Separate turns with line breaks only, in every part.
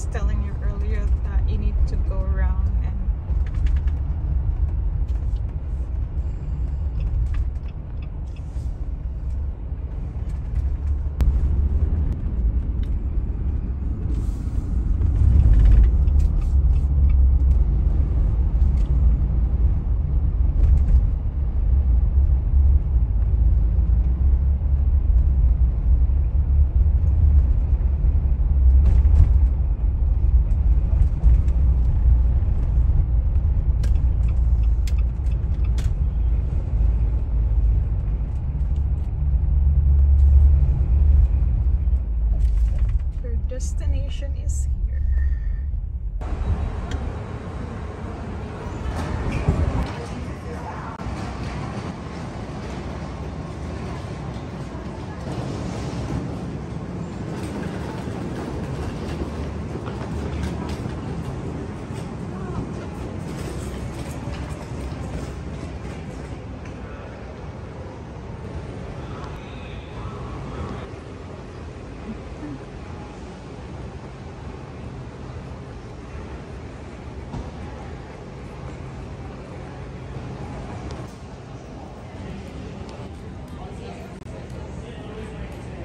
was telling you
earlier that you need to go around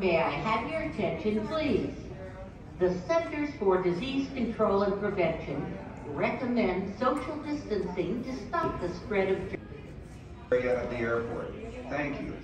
May I have your attention, please? The Centers for Disease Control and Prevention recommend social distancing to stop the spread of
area of the airport. Thank you.